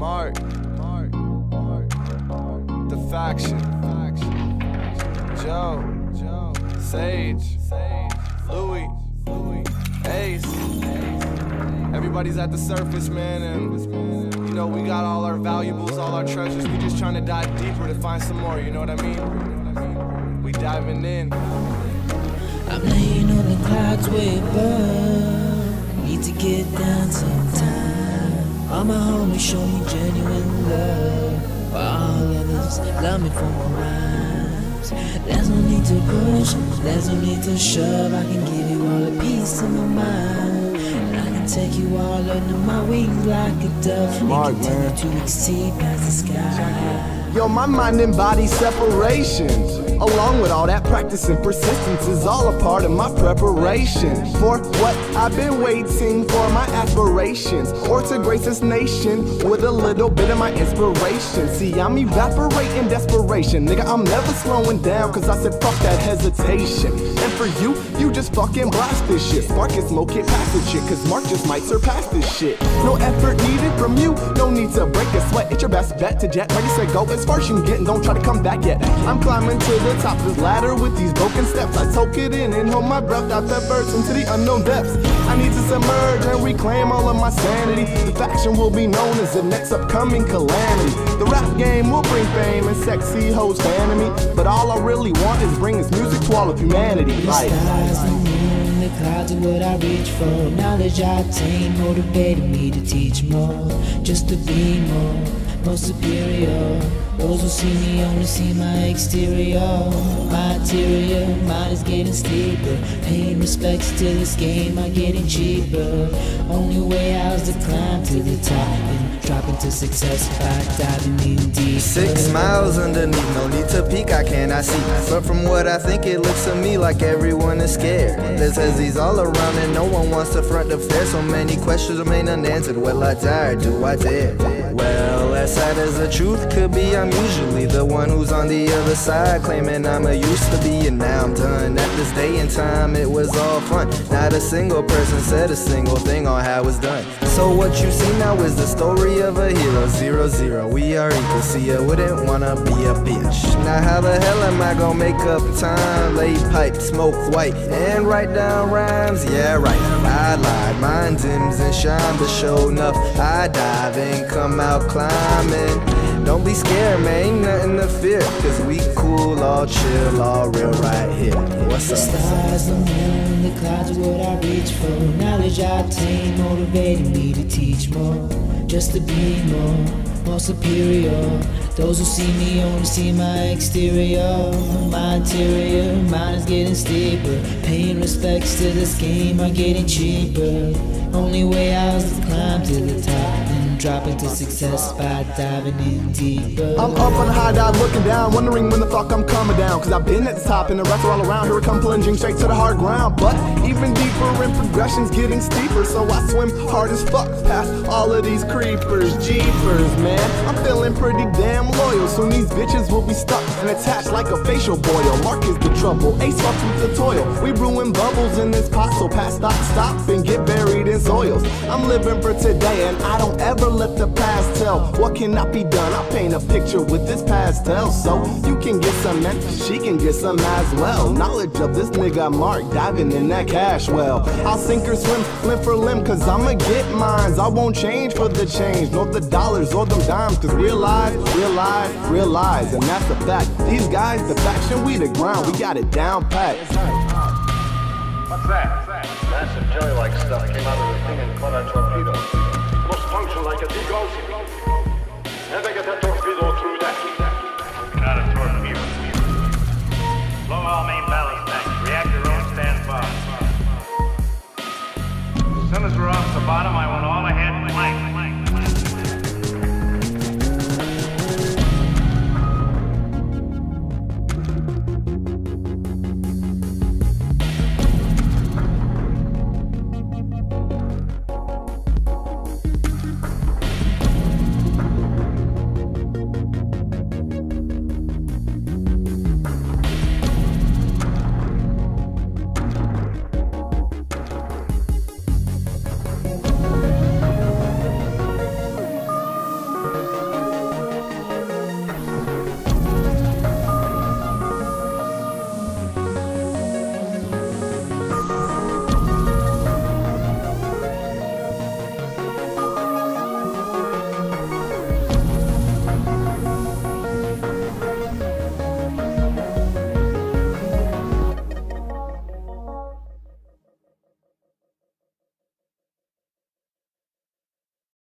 Mark, Mark, Mark, The Faktion, Joe, Joe, Sage, Sage, Louis, Louis, Ace. Everybody's at the surface, man, and you know we got all our valuables, all our treasures. We just trying to dive deeper to find some more. You know what I mean? We diving in. I'm laying on the clouds way above. Need to get down sometime. All my homies show me genuine love. While all others love me for my rhymes. There's no need to push, there's no need to shove. I can give you all a piece of my mind. And I can take you all under my wings like a dove. Smart, and continue man. to exceed past the sky. Yo, my mind and body separation. Along with all that practice and persistence is all a part of my preparation for what I've been waiting for my aspirations or to grace this nation with a little bit of my inspiration. See, I'm evaporating desperation. Nigga, I'm never slowing down cause I said fuck that hesitation. And for you, you just fucking blast this shit. Spark it, smoke it, pass the shit cause Mark just might surpass this shit. No effort needed from you, no need to break a sweat. It's your best bet to jet. Ready, say go as far as you can get and don't try to come back yet. I'm climbing to the top of this ladder with these broken steps. I soak it in and hold my breath out that burst into the unknown depths. I need to submerge and reclaim all of my sanity. The Faktion will be known as the next upcoming calamity. The rap game will bring fame and sexy hoes fan me. But all I really want is bring this music to all of humanity. The Like, the the clouds are what I reach for. Knowledge I obtain motivated me to teach more, just to be more, more superior. Those who see me only see my exterior, my interior. Mine is getting steeper. Paying respects to this game, I'm getting cheaper. Only way out is to climb to the top and to success by diving in deeper. Six miles underneath, no need to peek, I cannot see. But from what I think, it looks to me like everyone is scared. There's hezzies all around, and no one wants to front the fair. So many questions remain unanswered. Will I die or do I dare? Well, as sad as the truth could be, I'm usually the one who's on the other side, claiming I'm a used to be, and now I'm done. At this day and time, it was all fun. Not a single person said a single thing on how it's done. So what you see now is the story of a hero, zero zero. We are equal. See, I wouldn't wanna be a bitch. Now how the hell am I gonna make up time? Lay pipe, smoke white, and write down rhymes? Yeah, right. I lied, mine dims and shine, but show enough. I dive and come out climbing. Don't be scared, man, ain't nothing to fear. Cause we cool, all chill, all real right here. What's The up? stars, the moon, the clouds are what I reach for. Knowledge I obtain motivating me to teach more, just to be more, more superior. Those who see me only see my exterior, my interior. Mine is getting steeper. Paying respects to this game, I'm getting cheaper. Only way out is to climb to the top and drop into success by diving in deeper. I'm up on a high dive looking down, wondering when the fuck I'm coming down. Cause I've been at the top and the rest are all around. Here I come plunging straight to the hard ground. But even deeper in progression's getting steeper. So I swim hard as fuck past all of these creepers. Jeepers, man. I'm feeling pretty damn loyal. Soon these bitches will be stuck and attached like a facial boil. Mark is the trouble, ace fucks with the toil. We brewing bubbles in this pot, so pass stop, stop, and get buried in soils. I'm living for today and I don't ever let the past tell what cannot be done. I paint a picture with this pastel so you can get some and she can get some as well. Knowledge of this nigga Mark diving in that cash well. I'll sink or swim limb for limb cause I'ma get mines. I won't change for the change, nor the dollars or them dimes. Cause realize, realize, realize, and that's a fact. These guys, the Faktion, we the ground, we got it down pat. What's that? Massive jelly-like stuff came out of the thing and caught our torpedo. Function like a degaussing. Never get a torpedo through that. Not a torpedo. Blow all main ballast tanks. Reactor. As soon as we're off the bottom,